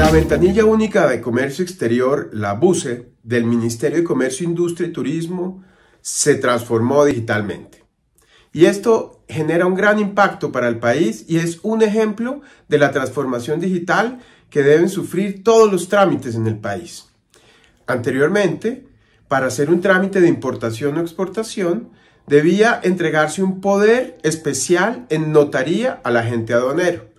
La ventanilla única de comercio exterior, la BUCE, del Ministerio de Comercio, Industria y Turismo, se transformó digitalmente. Y esto genera un gran impacto para el país y es un ejemplo de la transformación digital que deben sufrir todos los trámites en el país. Anteriormente, para hacer un trámite de importación o exportación, debía entregarse un poder especial en notaría al agente aduanero.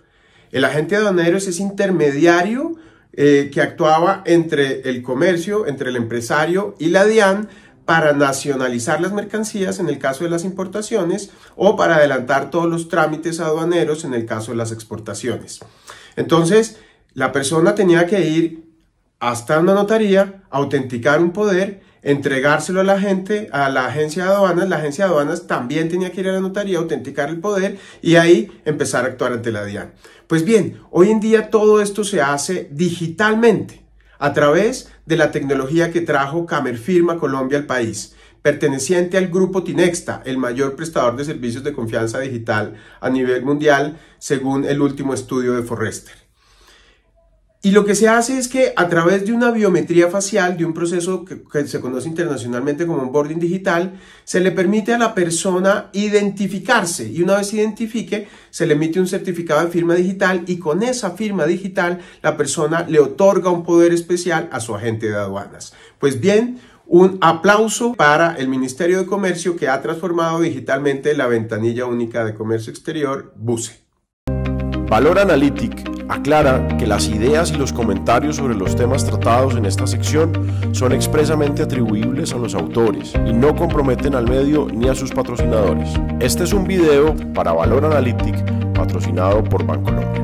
El agente aduanero es ese intermediario eh, que actuaba entre el comercio, entre el empresario y la DIAN para nacionalizar las mercancías en el caso de las importaciones o para adelantar todos los trámites aduaneros en el caso de las exportaciones. Entonces, la persona tenía que ir hasta una notaría, autenticar un poder, entregárselo a la gente, a la agencia de aduanas, la agencia de aduanas también tenía que ir a la notaría, autenticar el poder y ahí empezar a actuar ante la DIAN. Pues bien, hoy en día todo esto se hace digitalmente a través de la tecnología que trajo Camerfirma Colombia al país, perteneciente al grupo Tinexta, el mayor prestador de servicios de confianza digital a nivel mundial, según el último estudio de Forrester. Y lo que se hace es que a través de una biometría facial, de un proceso que, se conoce internacionalmente como onboarding digital, se le permite a la persona identificarse y una vez identifique, se le emite un certificado de firma digital y con esa firma digital la persona le otorga un poder especial a su agente de aduanas. Pues bien, un aplauso para el Ministerio de Comercio que ha transformado digitalmente la ventanilla única de comercio exterior, BUCE. Valor Analytic aclara que las ideas y los comentarios sobre los temas tratados en esta sección son expresamente atribuibles a los autores y no comprometen al medio ni a sus patrocinadores. Este es un video para Valor Analytic patrocinado por Bancolombia.